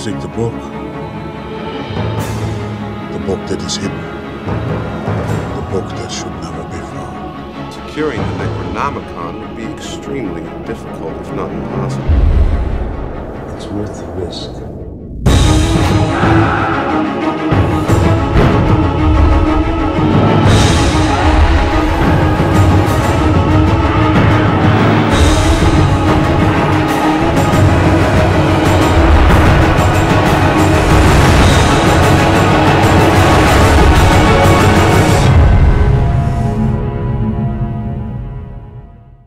Seek the book. The book that is hidden. The book that should never be found. Securing the Necronomicon would be extremely difficult, if not impossible. It's worth the risk.